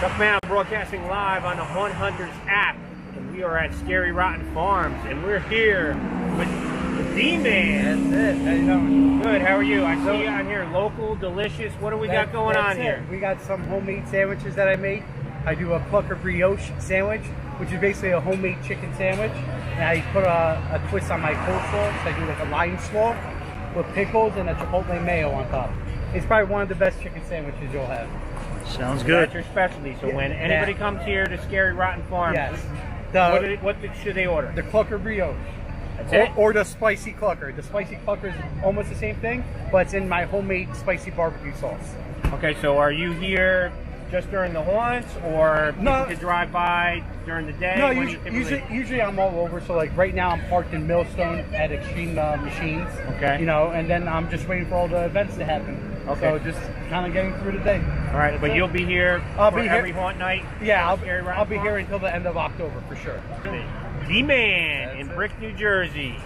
Chuck Mann broadcasting live on the Haunt Hunters app. And we are at Scary Rotten Farms. And we're here with the D-Man. That's it. How you doing? Good, how are you? I see you on here. Local, delicious. What do we got going on it. here? We got some homemade sandwiches that I made. I do a clucker brioche sandwich, which is basically a homemade chicken sandwich. And I put a, a twist on my coleslaw. So I do like a lime slaw with pickles and a chipotle mayo on top. It's probably one of the best chicken sandwiches you'll have. Sounds good. That's your specialty. So Yeah. when anybody Yeah. comes here to Scary Rotten Farm, Yes. what, The, what did- should they order? the clucker brioche. That's Or, it? or the spicy clucker. The spicy clucker is almost the same thing, but it's in my homemade spicy barbecue sauce. Okay, so are you here just during the haunts, or No. could drive by during the day? No, When do you usually, typically- usually, usually I'm all over. So like right now I'm parked in Millstone at Extreme uh, Machines. Okay. You know, and then I'm just waiting for all the events to happen. Okay. So just kind of getting through the day. All right, but you'll be here I'll for be here- every haunt night. Yeah, I'll, I'll be here until the end of October for sure. D-Man in. Brick, New Jersey.